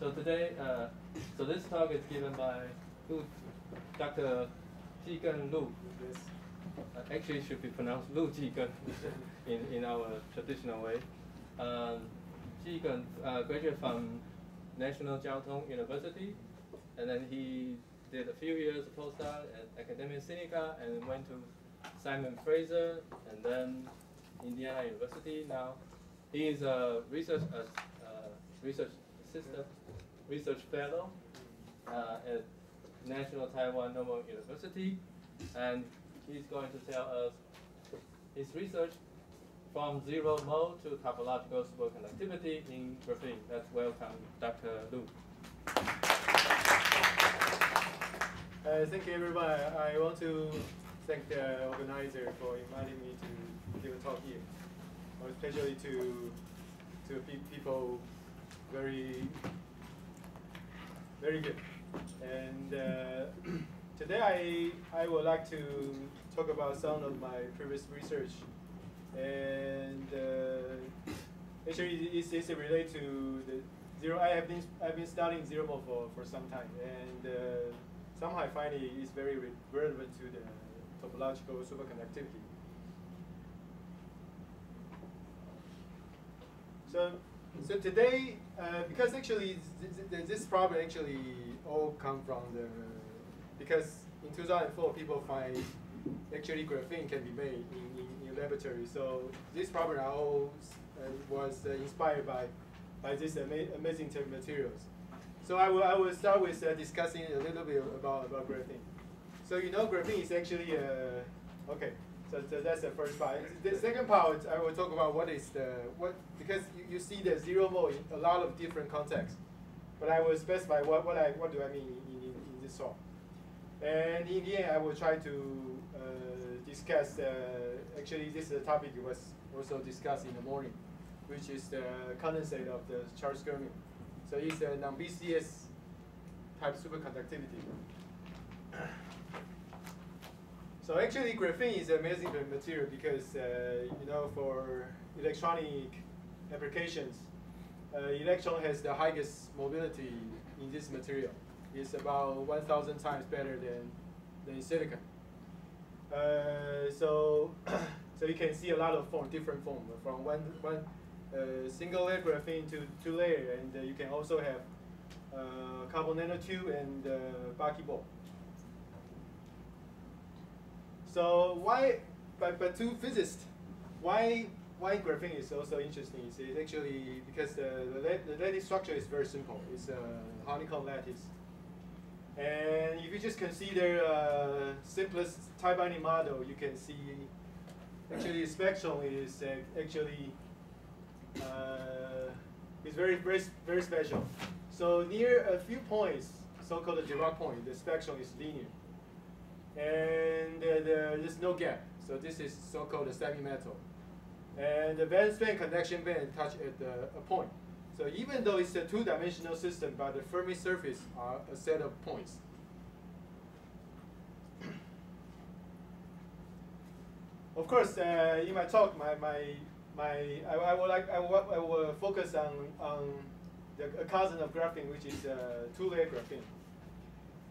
So today, uh, so this talk is given by Lu, Dr. Chi-Ken Lu. Yes. Uh, actually, it should be pronounced Lu Chi-Ken in, in our traditional way. Um, Chi-Ken uh, graduated from National Chiao Tung University, and then he did a few years of postdoc at Academia Sinica, and went to Simon Fraser, and then Indiana University. Now he is a research uh, uh, research assistant, research fellow uh, at National Taiwan Normal University, and he's going to tell us his research from zero mode to topological superconductivity in graphene. Let's welcome Dr. Lu. Uh, thank you, everybody. I want to thank the organizer for inviting me to give a talk here, especially to to pe people very very good. And uh, today I I would like to talk about some of my previous research, and uh, actually it's, it's related to the zero. I have been I've been studying zero mode for for some time, and uh, somehow I find it is very re relevant to the topological superconductivity. So, so today, uh, because actually th th this problem actually all come from the, because in 2004 people find actually graphene can be made in, in, in laboratory. So this problem all uh, was uh, inspired by, by these ama amazing materials. So I will, I will start with uh, discussing a little bit about, about graphene. So you know graphene is actually, uh, okay, so, so that's the first part. The second part, I will talk about what is the, what because you, you see the zero mode in a lot of different contexts. But I will specify what, what, I, what do I mean in, in, in this talk. And in the end, I will try to uh, discuss, uh, actually this is a topic that was also discussed in the morning, which is the condensate of the charge fermion. So it's a non-BCS type superconductivity. So actually, graphene is an amazing material because uh, you know for electronic applications, uh, electron has the highest mobility in this material. It's about 1,000 times better than than silicon. Uh, so so you can see a lot of form, different form from one one uh, single layer graphene to two layer, and uh, you can also have uh, carbon nanotube and uh, buckyball. So why, but, but to physicists, why why graphene is also interesting is, is actually because the, the, the lattice structure is very simple. It's a honeycomb lattice. And if you just consider uh, simplest tight binding model, you can see actually the spectrum is actually uh, is very very very special. So near a few points, so-called the Dirac point, the spectrum is linear and uh, there's no gap. So this is so-called a semi-metal. And the band span conduction band touch at a point. So even though it's a two-dimensional system, but the Fermi surface are a set of points. of course, uh, in my talk, my, my, my, I, I will like I I will focus on, on the cousin of graphene, which is uh, two-layer graphene.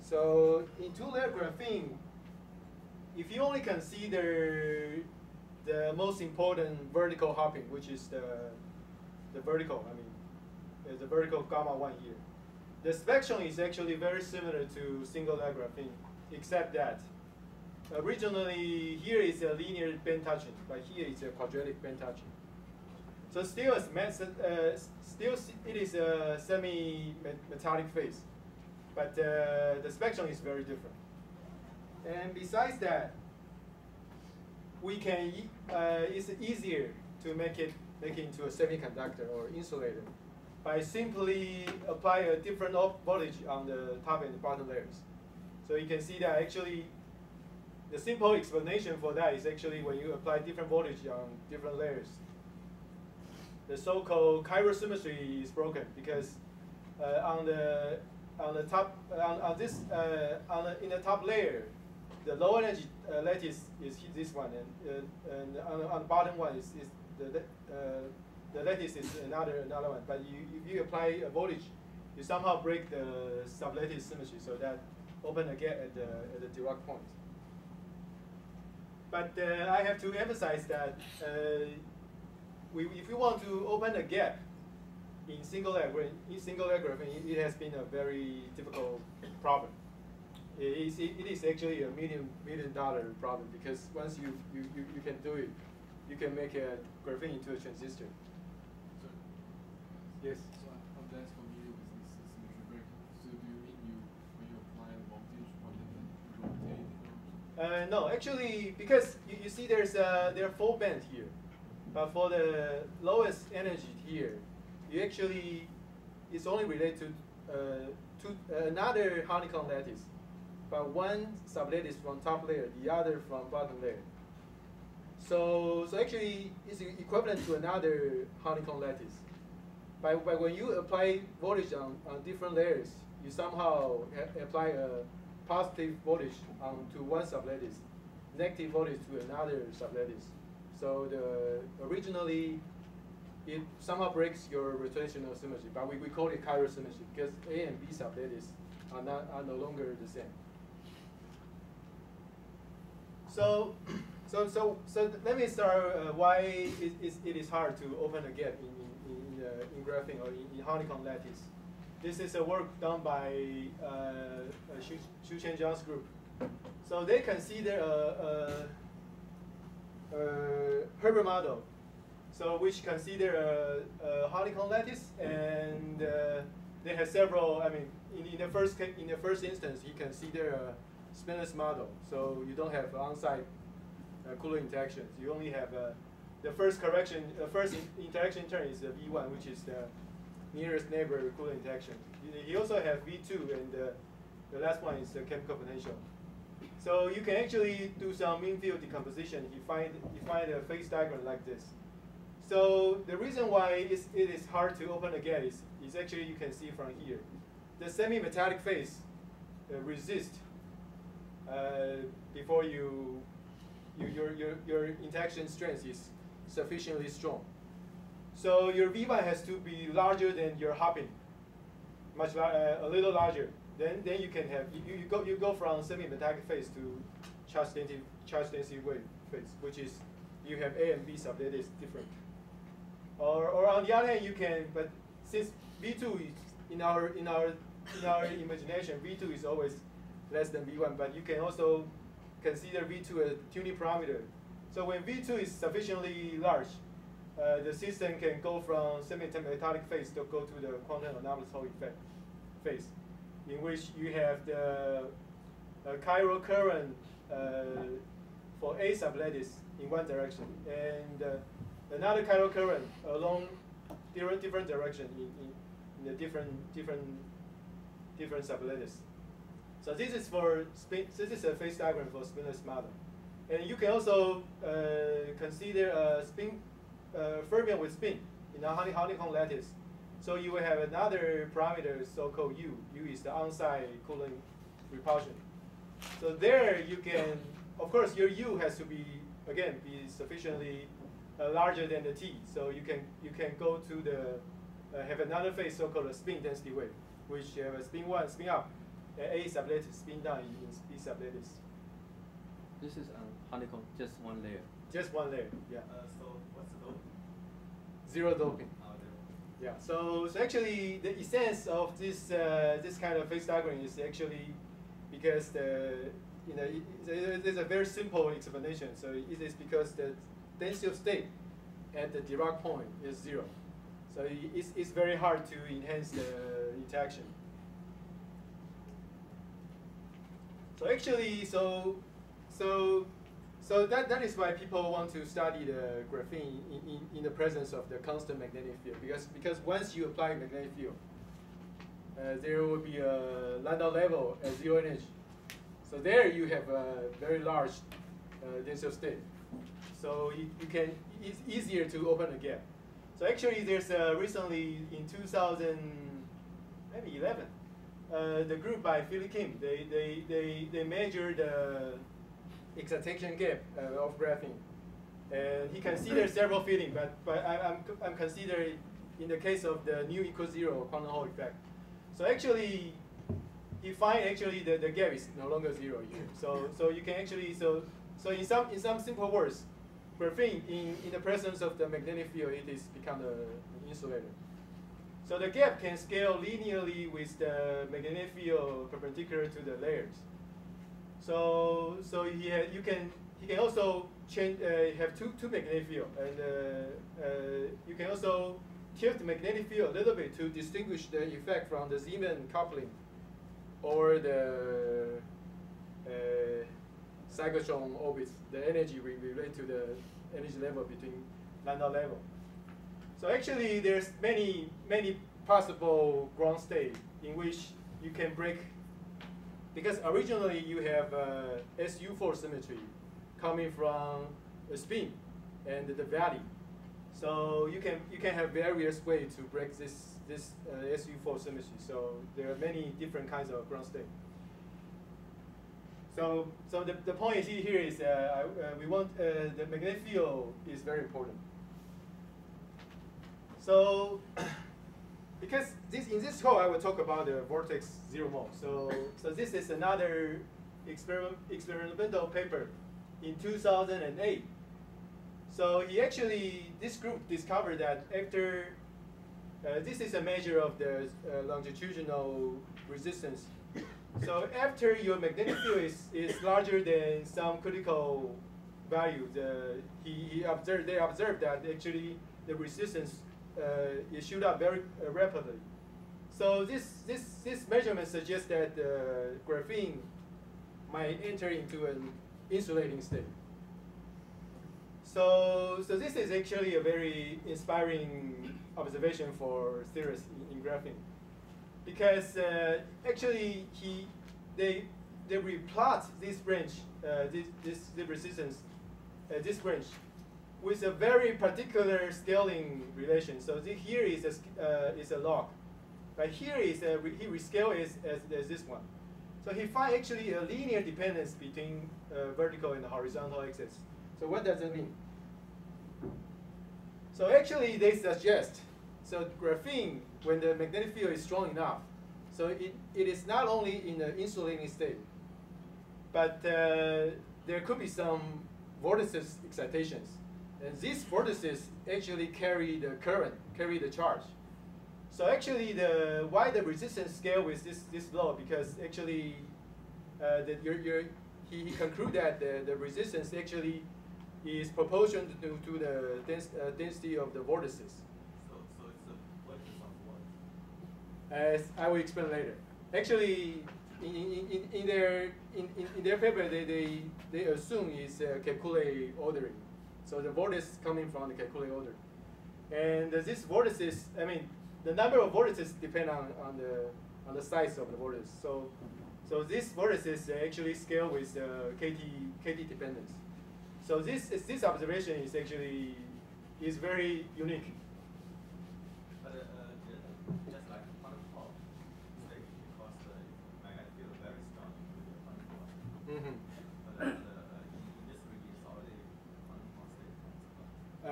So in two-layer graphene, if you only consider the most important vertical hopping, which is the the vertical, I mean, the vertical gamma one here, the spectrum is actually very similar to single layer graphene, except that originally here is a linear band touching, but here is a quadratic band touching. So still, as uh, still it is a semi-metallic phase, but uh, the spectrum is very different. And besides that, we can uh, it's easier to make it make it into a semiconductor or insulator by simply apply a different voltage on the top and the bottom layers. So you can see that actually the simple explanation for that is actually when you apply different voltage on different layers. The so-called chiral symmetry is broken because uh, on the on the top on, on this uh, on the, in the top layer the low energy uh, lattice is this one, and, uh, and on, on the bottom one is, is the uh, the lattice is another another one. But you if you apply a voltage you somehow break the sublattice symmetry so that open a gap at the, at the Dirac point. But uh, I have to emphasize that uh, we, if we want to open a gap in single layer, in single layer graphene, it has been a very difficult problem. It is, it is actually a million million dollar problem because once you, you, you, you can do it, you can make a graphene into a transistor. So, Yes. so I'm less familiar with this. So do you mean you when you apply the voltage on it rotate Uh, no, actually, because you, you see there's a, there are four bands here. But for the lowest energy here, you actually, it's only related to, uh, to another honeycomb lattice. But one sublattice from top layer, the other from bottom layer. So, so actually, it's equivalent to another honeycomb lattice. But, but when you apply voltage on, on different layers, you somehow apply a positive voltage onto one sublattice, negative voltage to another sublattice. So the originally, it somehow breaks your rotational symmetry, but we, we call it chiral symmetry because A and B sublattice are not are no longer the same. So, so, so, so let me start uh, why it, is- it is hard to open a gap in, in, in, uh, in graphene or in, in honeycomb lattice. This is a work done by uh, Xu, Shou-Cheng Zhang's group. So they consider a, a, Hubbard model, so which consider a, a honeycomb lattice, and uh, they have several. I mean, in, in the first in the first instance, he consider a spinless model, so you don't have on-site uh, Coulomb interactions. You only have uh, the first correction, the first in- interaction term is the V1, which is the nearest neighbor Coulomb interaction. He also have V2, and uh, the last one is the chemical potential. So you can actually do some mean field decomposition. You find you find a phase diagram like this. So the reason why it's, it is hard to open a gate is, is actually you can see from here. The semi-metallic phase uh, resist uh, before you, you your, your, your interaction strength is sufficiently strong. So your V1 has to be larger than your hopping, much uh, a little larger. Then then you can have you, you go you go from semi-metallic phase to charge density charge density wave phase, which is you have A and B sublattice different. Or or on the other hand, you can but since V2 is in our in our in our imagination, V2 is always less than V1, but you can also consider V2 a tuning parameter. So when V2 is sufficiently large, uh, the system can go from semi-metallic phase to go to the quantum anomalous Hall effect phase, in which you have the uh, chiral current uh, for A sublattice in one direction, and uh, another chiral current along different different direction in, in, in the different different different sublattice. So this is for spin. This is a phase diagram for spinless model, and you can also uh, consider a spin uh, fermion with spin in a honeycomb lattice. So you will have another parameter so-called U. U is the on-site Coulomb repulsion. So there you can, of course, your U has to be again be sufficiently uh, larger than the T. So you can you can go to the uh, have another phase so-called a spin density wave, which have a spin one, spin up, A sublattice, spin down in B sublattice. This is um, honeycomb, just one layer. Just one layer, yeah. Uh, so what's the dope? Zero doping. Oh, there. Yeah. So, so actually, the essence of this uh, this kind of phase diagram is actually because the you know it, it- there's a very simple explanation. So it is because the density of state at the Dirac point is zero. So it's, it's very hard to enhance the interaction. So actually, so so so that, that is why people want to study the graphene in, in, in the presence of the constant magnetic field because because once you apply magnetic field, uh, there will be a Landau level at zero energy. So there you have a very large uh, density of state. So you, you can it's easier to open a gap. So actually, there's uh, recently in 2000 maybe 11, uh, the group by Philip Kim they they they they measured the excitation gap uh, of graphene, and he considered several fitting, but but I, I'm I'm considering in the case of the nu equal zero quantum Hall effect. So actually, you find actually the, the gap is no longer zero here. So so you can actually so so in some in some simple words, graphene in, in the presence of the magnetic field it is become an insulator. So the gap can scale linearly with the magnetic field perpendicular to the layers. So so he you can he can also change uh, have two two magnetic field and uh, uh, you can also tilt the magnetic field a little bit to distinguish the effect from the Zeeman coupling or the uh, cyclotron orbits, the energy we relate to the energy level between Landau level. So actually, there's many many possible ground state in which you can break, because originally you have uh, SU4 symmetry coming from a spin and the valley. So you can you can have various ways to break this this uh, SU4 symmetry. So there are many different kinds of ground state. So so the, the point here is uh, uh, we want uh, the magnetic field is very important. So because this in this talk I will talk about the vortex zero mode. So so this is another experiment experimental paper in 2008. So he actually, this group discovered that after, uh, this is a measure of the uh, longitudinal resistance. So after your magnetic field is, is larger than some critical value, the, he, he observed, they observed that actually the resistance it shoot up very uh, rapidly. So this, this, this measurement suggests that uh, graphene might enter into an insulating state. So, so this is actually a very inspiring observation for theorists in, in graphene, because uh, actually he, they, they replot this branch, uh, this, this the resistance, uh, this branch, with a very particular scaling relation. So the, here is a uh, is a log, but here is a re, he rescale is as, as this one. So he find actually a linear dependence between uh, vertical and horizontal axis. So what does it mean? So actually they suggest, so graphene, when the magnetic field is strong enough, so it, it is not only in the insulating state, but uh, there could be some vortices excitations. And these vortices actually carry the current, carry the charge. So actually, the why the resistance scale is this this low because actually, uh, that you're, you're, he, he conclude that the, the resistance actually is proportional to, to the dens uh, density of the vortices. So, so it's a vortex of what? As I will explain later. Actually, in, in, in, their in, in, their paper, they, they, they assume is uh, Kekulé ordering. So the vortex is coming from the Kekulé order. And this vortices, I mean, the number of vortices depend on, on the on the size of the vortex. So so this vortices actually scale with uh, KT KT dependence. So this is, this observation is actually is very unique. But uh, just like because the magnetic field very strong in the. Mm-hmm. But uh, the, uh, in, in this region, it's already particle state.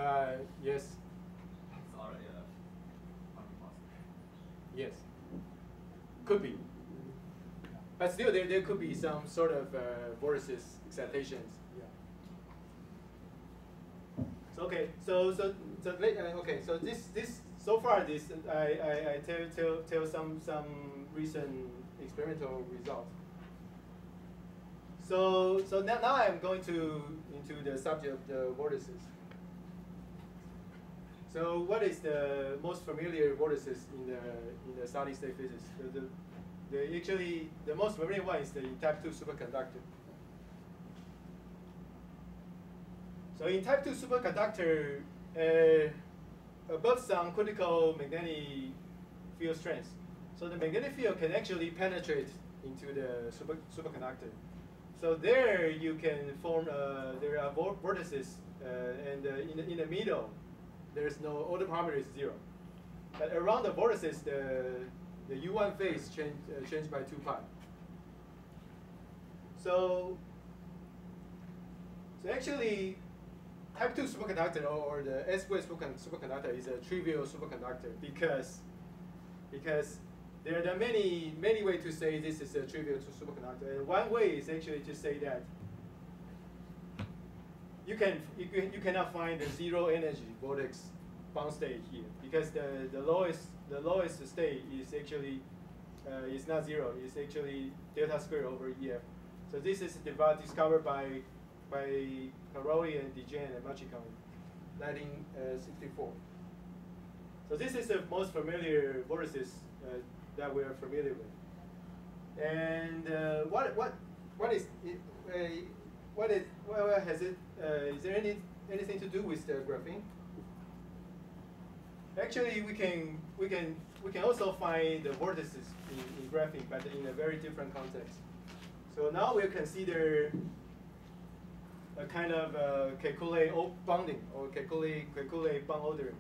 Uh, yes, It's already a yes, could be. But still, there, there could be some sort of uh, vortices excitations. Yeah. So okay, so so so let- uh, okay, so this this so far this I, I, I tell tell tell some some recent experimental results. So so now, now I'm going to into the subject of the vortices. So what is the most familiar vortices in the in the solid state physics? The, the, the actually the most familiar one is the type two superconductor. So in type two superconductor, uh, above some critical magnetic field strength, so the magnetic field can actually penetrate into the super, superconductor. So there you can form, uh, there are vor- vortices, uh, and uh, in, the, in the middle, there's no, all the parameter is zero. But around the vortices, the, the U1 phase change, uh, changed by 2 pi. So, so actually, type 2 superconductor or, the S-wave superconductor is a trivial superconductor because, because there, there are many many ways to say this is a trivial superconductor. And one way is actually to say that you can you, you cannot find the zero energy vortex bound state here because the, the lowest the lowest state is actually uh, is not zero. It's actually delta square over EF. So this is discovered by by Caroli and de Gennes and Matricon, 1964. So this is the most familiar vortices uh, that we are familiar with. And uh, what what what is it, uh, what is well has it uh, is there any anything to do with the graphene? Actually, we can we can we can also find the vortices in, in graphene, but in a very different context. So now we'll consider a kind of uh, Kekulé bonding or Kekulé Kekulé bond ordering.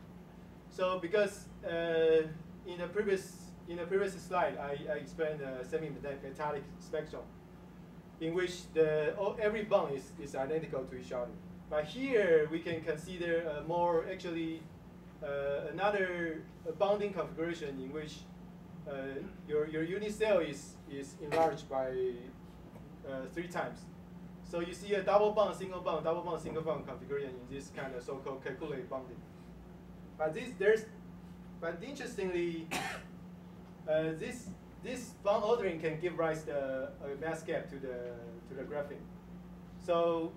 So because uh, in the previous in the previous slide, I, I explained the semi-metallic spectrum, in which the every bond is, is identical to each other. But here we can consider a more actually uh, another bonding configuration in which uh, your your unit cell is is enlarged by uh, three times. So you see a double bond, single bond, double bond, single bond configuration in this kind of so-called Kekulé bonding. But this there's, but interestingly, uh, this this bond ordering can give rise to a mass gap to the to the graphene. So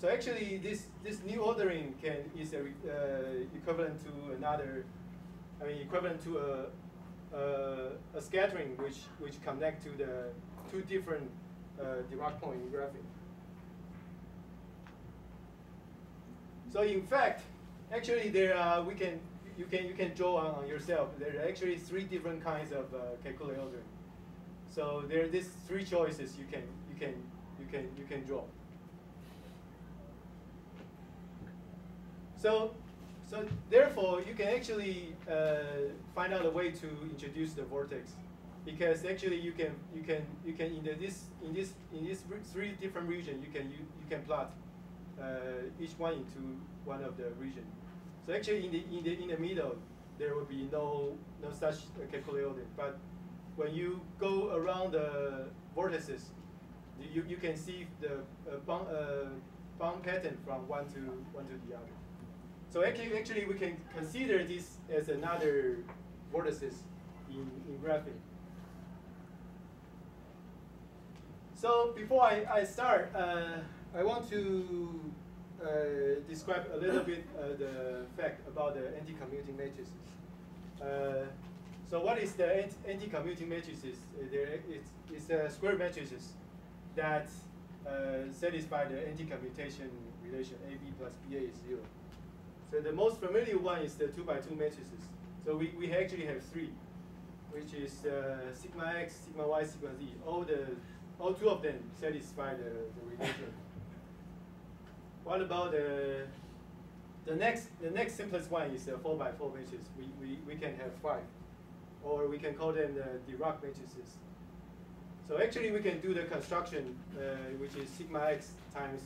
so actually, this this new ordering can is a, uh, equivalent to another, I mean equivalent to a, a, a scattering which which connect to the two different uh, Dirac point in graphene. So in fact, actually there are, we can, you can, you can draw on, on yourself. There are actually three different kinds of uh, Kekulé ordering. So there are these three choices you can, you can, you can, you can draw. So, so therefore, you can actually uh, find out a way to introduce the vortex, because actually you can you can you can in the, this in this in these three different regions you can you, you can plot uh, each one into one of the region. So actually, in the in the in the middle, there will be no no such calculated. But when you go around the vortices, you you can see the uh, bound, uh, bound pattern from one to one to the other. So actually, actually, we can consider this as another vortices in in graphene. So before I, I start, uh, I want to uh, describe a little bit uh, the fact about the anti-commuting matrices. Uh, so what is the anti-commuting matrices? Uh, it's a square matrices that uh, satisfy the anti-commutation relation AB plus BA is zero. So the most familiar one is the two by two matrices. So we, we actually have three, which is uh, sigma x, sigma y, sigma z. All the all two of them satisfy the, the relation. What about the the next the next simplest one is a four by four matrix. We, we, we can have five. Or we can call them the Dirac matrices. So actually we can do the construction uh, which is sigma x times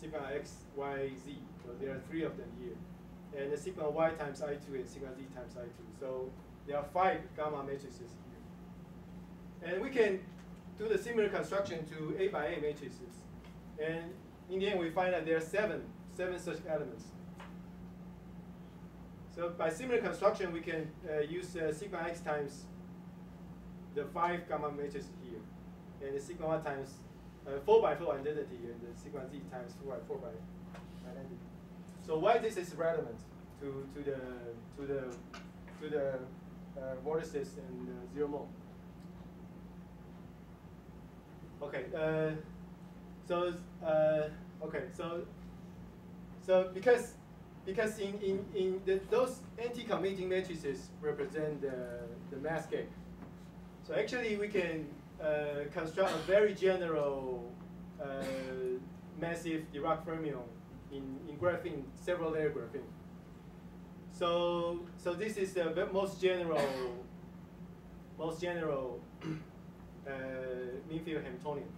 sigma x, y, z. So there are three of them here. And the sigma y times I2 and sigma z times I2. So there are five gamma matrices here. And we can do the similar construction to A by A matrices. And in the end, we find that there are seven, seven such elements. So by similar construction, we can uh, use uh, sigma x times the five gamma matrix here, and the sigma y times uh, four by four identity, and the sigma z times four by four by identity. So why this is relevant to to the to the to the uh, vortices and zero mode? Okay. Uh, so uh, okay, so so because because in in in the, those anti-commuting matrices represent the the mass gap. So actually, we can uh, construct a very general uh, massive Dirac fermion in in graphene, several layer graphene. So so this is the most general most general uh, mean field Hamiltonian.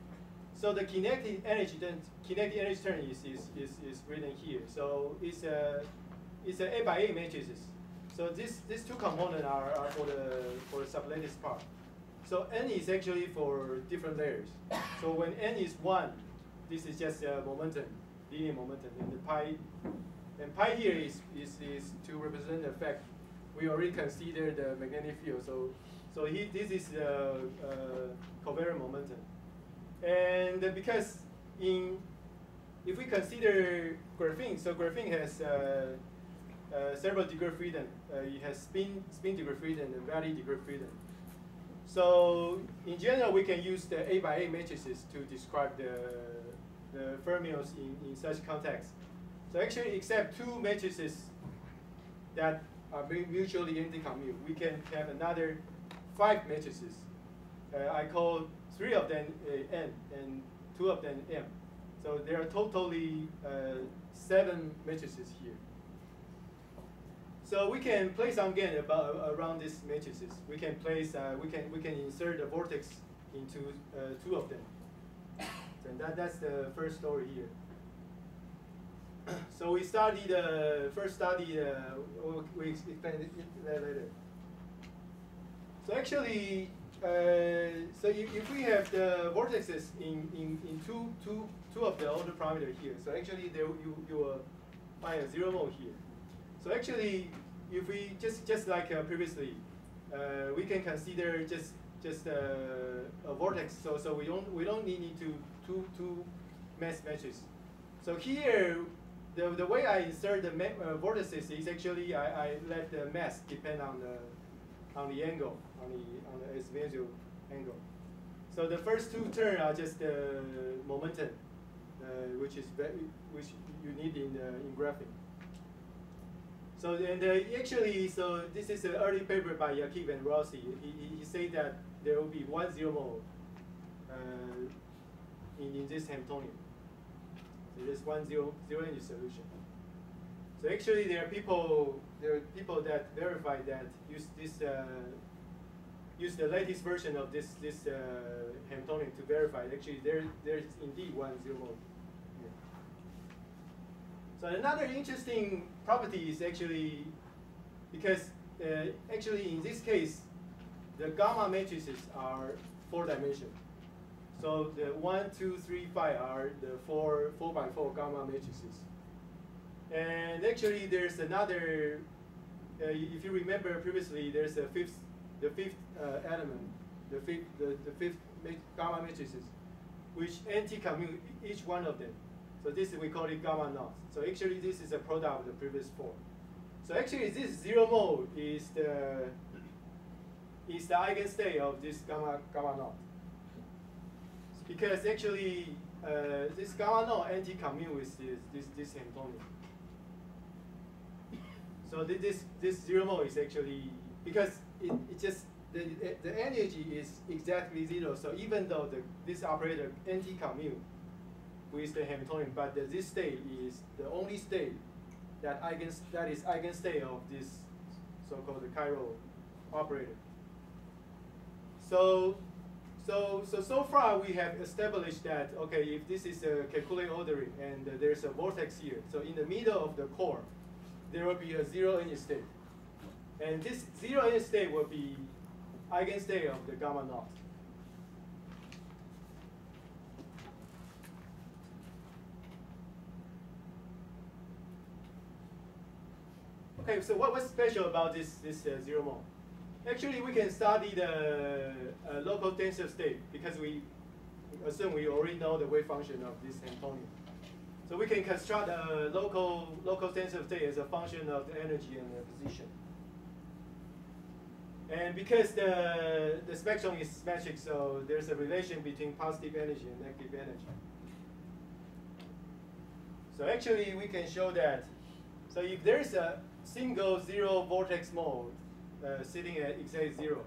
So the kinetic energy then kinetic energy term is, is, is, is written here. So it's a it's a by A matrices. So this these two components are, are for the for the sublattice part. So n is actually for different layers. So when n is one, this is just a momentum, linear momentum, and the pi and pi here is, is, is to represent the fact we already consider the magnetic field. So so he, this is the uh, covariant momentum. And because in if we consider graphene, so graphene has uh, uh, several degree of freedom. Uh, it has spin, spin degree of freedom and valley degree of freedom. So in general, we can use the A by A matrices to describe the, the fermions in, in such context. So actually, except two matrices that are mutually anti-commute, we can have another five matrices. Uh, I call three of them uh, n and two of them m. So there are totally uh, seven matrices here. So we can play some game about around these matrices. We can place, uh, we can we can insert a vortex into uh, two of them. And that that's the first story here. so we studied uh, first study. Uh, we explain it later. So actually, uh, so if, if we have the vortexes in, in, in two, two, two of the order parameter here, so actually there you, you will find a zero mode here. So actually, if we just just like uh, previously, uh, we can consider just just uh, a vortex. So so we don't we don't need to two two mass matches. So here, the the way I insert the uh, vortices is actually I, I let the mass depend on the on the angle on the on the visual angle. So the first two terms are just the momentum, uh, which is which you need in uh, in graphene. So and uh, actually, so this is an early paper by Jackiw and Rossi. He, he, he said that there will be one zero mode uh, in, in this Hamiltonian. So there's one zero zero energy solution. So actually, there are people there are people that verify that use this uh, use the latest version of this this uh, Hamiltonian to verify. Actually, there there's indeed one zero mode. So another interesting property is actually because uh, actually in this case, the gamma matrices are four dimensional. So the one, two, three, five are the four four by four gamma matrices. And actually, there's another. Uh, if you remember previously, there's a fifth, the fifth uh, element, the fifth, the, the fifth gamma matrices, which anti-commute each one of them. So this we call it gamma naught. So actually this is a product of the previous four. So actually this zero mode is the is the eigenstate of this gamma gamma naught. Because actually uh, this gamma naught anti-commute with this this this Hamiltonian. So this this zero mode is actually because it, it just the, the energy is exactly zero. So even though the this operator anti-commute with the Hamiltonian, but the, this state is the only state that eigen that is eigenstate of this so-called the chiral operator. So, so, so, so far we have established that, okay, if this is a Kekule ordering and uh, there's a vortex here, so in the middle of the core, there will be a zero energy state. And this zero energy state will be eigenstate of the gamma naught. Okay, so what, what's special about this, this uh, zero mode? Actually, we can study the uh, local tensor state because we assume we already know the wave function of this Hamiltonian. So we can construct a local, local tensor state as a function of the energy and the position. And because the, the spectrum is symmetric, so there's a relation between positive energy and negative energy. So actually, we can show that. So if there's a single zero vortex mode uh, sitting at exact zero.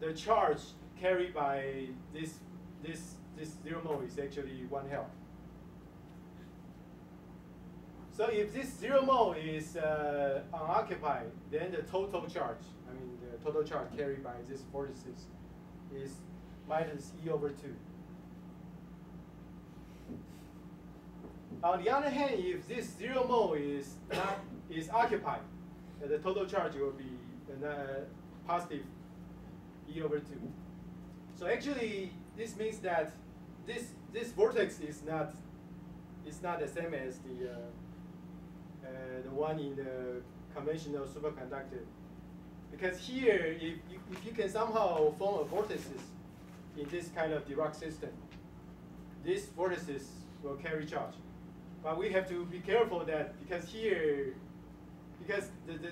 The charge carried by this this this zero mode is actually one half. So if this zero mode is uh, unoccupied, then the total charge, I mean the total charge carried by this vortices is minus E over 2. On the other hand, if this zero mode is not is occupied, the total charge will be uh, positive E over 2. So actually, this means that this, this vortex is not, is not the same as the, uh, Uh, the one in the conventional superconductor. Because here, if you, if you can somehow form a vortices in this kind of Dirac system, these vortices will carry charge. But we have to be careful that because here, because the, the,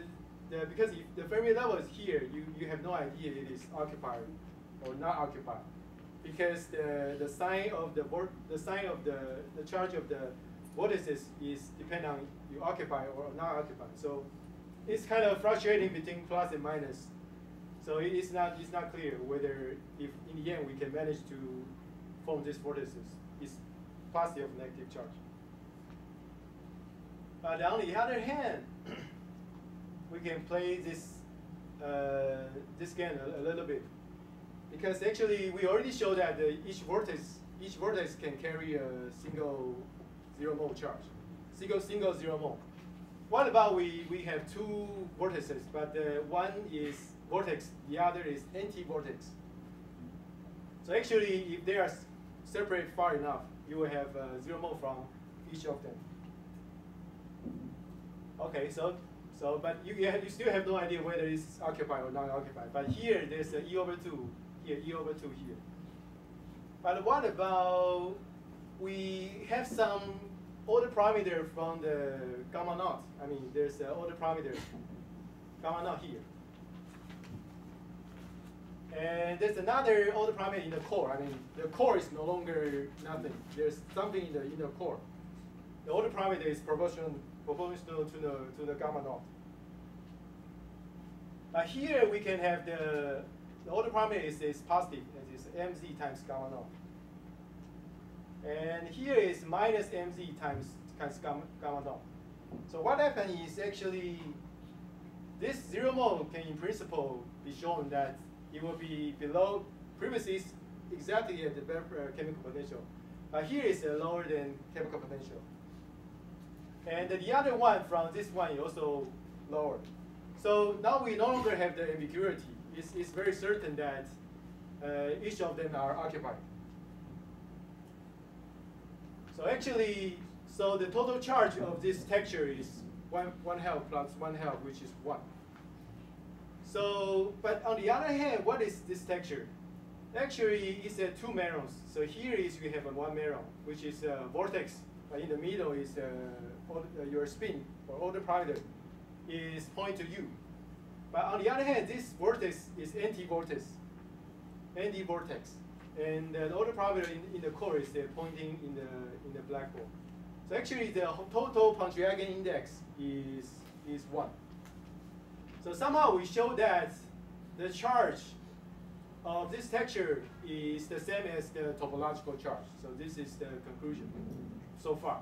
the because if the Fermi level is here, you, you have no idea it is occupied or not occupied. Because the, the sign of the the sign of the, the charge of the vortices is depend on you occupy or not occupy. So it's kind of fluctuating between plus and minus. So it is not it's not clear whether if in the end we can manage to form these vortices. It's positive negative charge. But on the other hand, we can play this uh, this game a, a, little bit because actually we already showed that the, each vortex each vortex can carry a single zero mode charge, single single zero mode. What about we we have two vortices, but the one is vortex, the other is anti-vortex. So actually, if they are separate far enough, you will have uh, zero mode from each of them. Okay, so so but you you, have, you still have no idea whether it's occupied or not occupied. But here there's a E over two, here E over two here. But what about we have some order parameter from the gamma naught? I mean, there's an order parameter gamma naught here. And there's another order parameter in the core. I mean, the core is no longer nothing. There's something in the inner core. The order parameter is proportional proportional to the to the gamma naught. But here we can have the the order parameter is, is positive, it is mz times gamma naught. And here is minus mz times, gamma, gamma. So what happens is actually this zero mode can in principle be shown that it will be below, previously exactly at the uh, chemical potential. But here is lower than chemical potential. And the other one from this one is also lower. So now we no longer have the ambiguity. It's, it's very certain that uh, each of them are occupied. So actually, so the total charge of this texture is one, one half plus one half, which is one. So, but on the other hand, what is this texture? Actually, it's a two merons. So here is we have a one meron, which is a vortex. But in the middle is uh, uh, your spin or order parameter is point to you. But on the other hand, this vortex is anti-vortex, anti-vortex. And the order parameter in, in the core is uh, pointing in the, in the black hole. So actually the total Pontryagin index is, is 1. So somehow we show that the charge of this texture is the same as the topological charge. So this is the conclusion so far.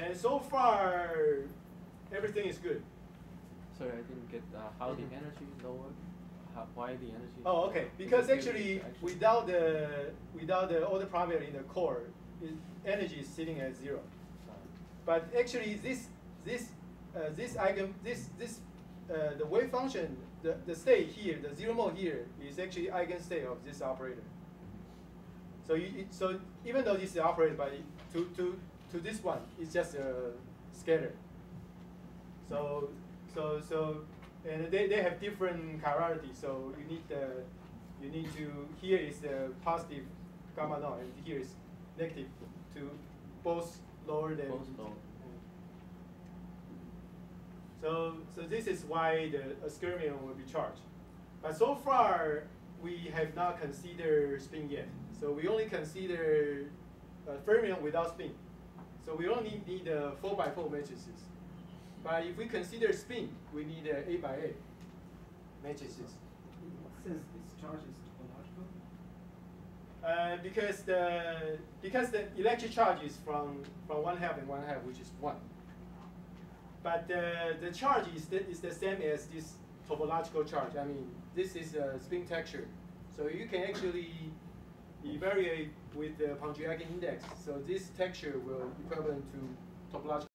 And so far, everything is good. Sorry, I didn't get uh, how the energy lower. Why the energy? Oh, okay. Because actually, without the without the order parameter in the core, it, energy is sitting at zero. But actually, this this uh, this eigen this this uh, the wave function the, the state here the zero mode here is actually eigenstate of this operator. So you, it, so even though this is operated by to to to this one, it's just a scatter. So, so, so, and they, they have different chirality. So you need the, you need to, here is the positive gamma naught, and here is negative to both lower than. Both low. So, so this is why the a skyrmion will be charged. But so far, we have not considered spin yet. So we only consider uh, fermion without spin. So we only need uh, 4 by 4 matrices. But if we consider spin, we need uh, 8 by A matrices. Since this charge is topological? Uh, because the because the electric charge is from from one half and one half, which is one. But the the charge is the, is the same as this topological charge. I mean, this is a spin texture, so you can actually evaluate with the Pontryagin index. So this texture will equivalent to topological